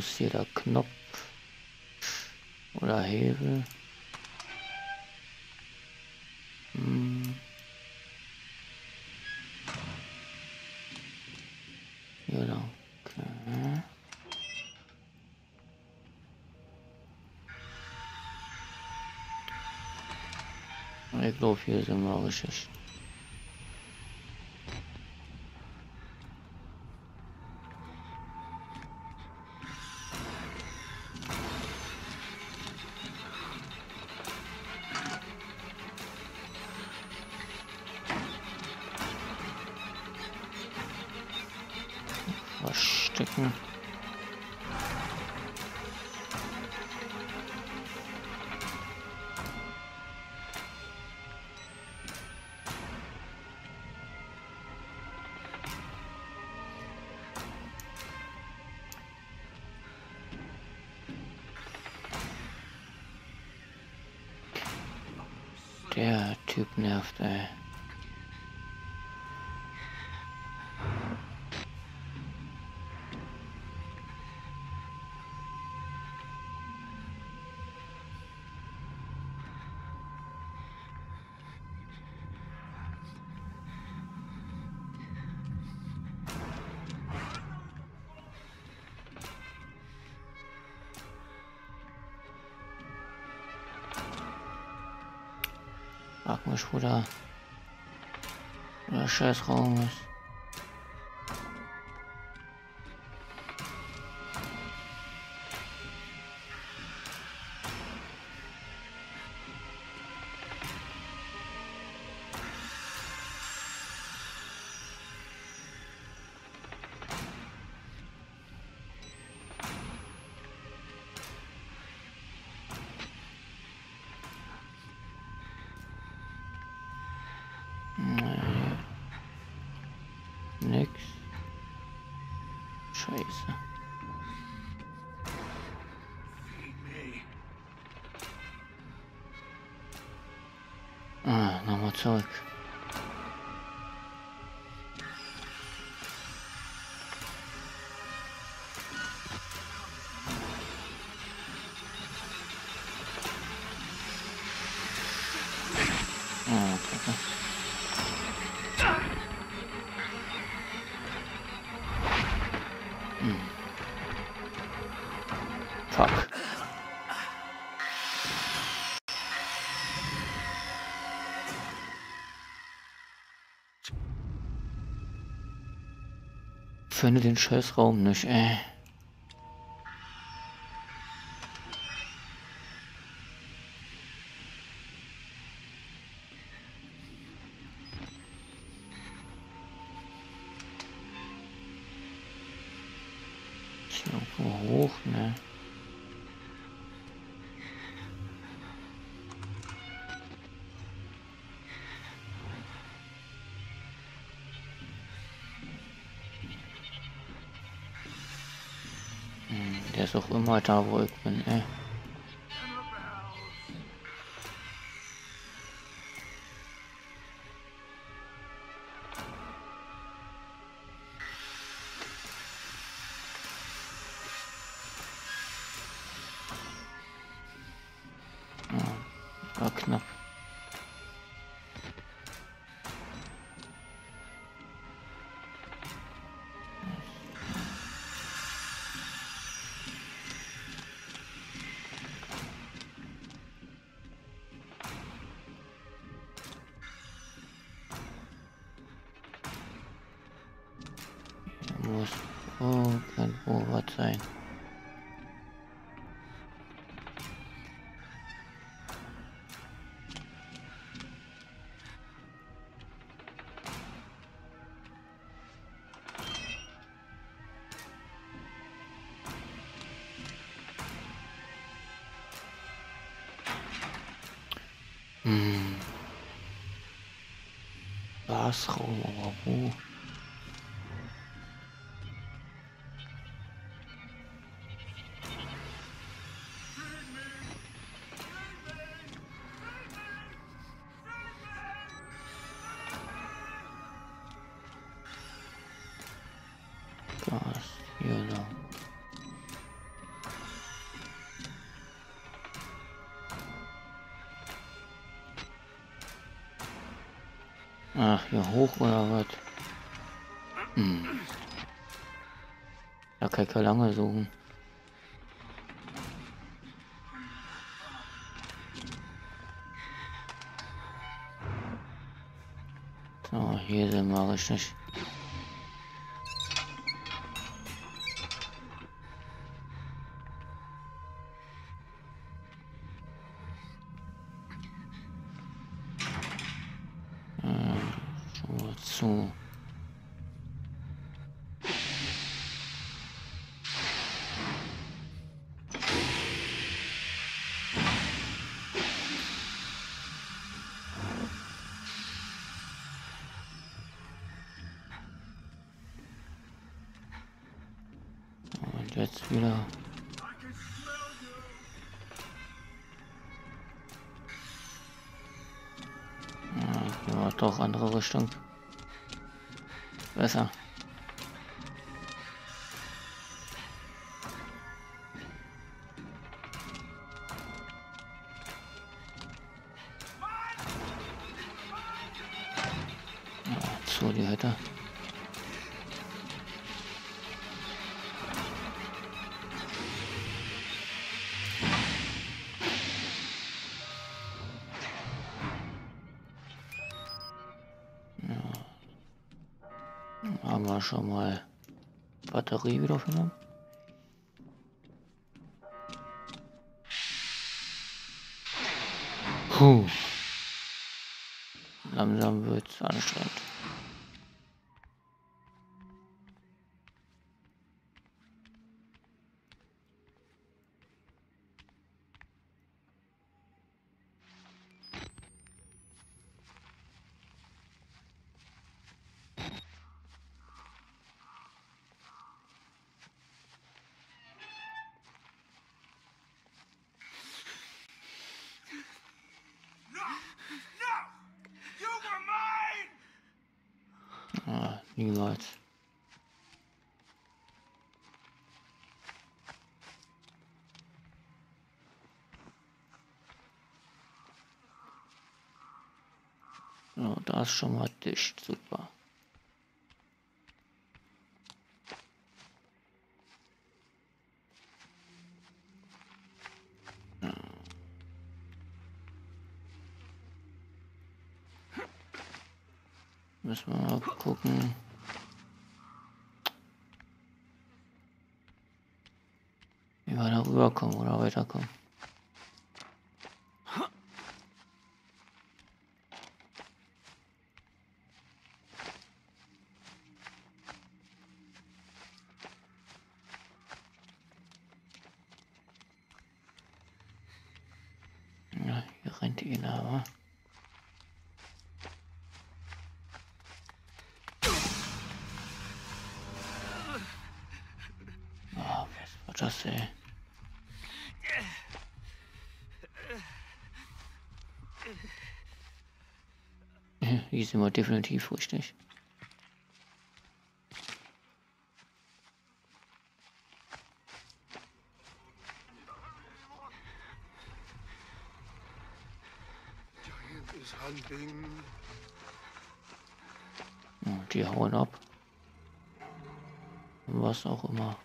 ist hier der Knopf? Oder Hebel? Hm. Ja, danke. Ich glaube, hier sind wir richtig. Der Typ nervt, ey. Frag mich, wo der, wo der Scheißraum ist. Scheiße. Ah, nochmal zurück. Ah, okay. Finde den Scheißraum nicht, ey. Hier irgendwo hoch, ne? Der ist auch immer da, wo ich bin, ey. War knapp. Muss irgendwo was sein. Hm. Glasraum, aber wo? Ach, hier hoch oder was? Hm. Da kann ich ja lange suchen. So, hier sind wir richtig. Zu. Und jetzt wieder doch andere Richtung. Besser. Ja, zu die Hütte. Haben wir schon mal Batterie wieder genommen. Puh. Langsam wird's anstrengend. Niemals. So, da ist schon mal dicht, super. Müssen wir mal gucken. Wie wir da rüberkommen oder weiterkommen. Ja, hier rennt die aber. Ah, was war? Hier sind wir definitiv richtig. Die hauen ab. Was auch immer.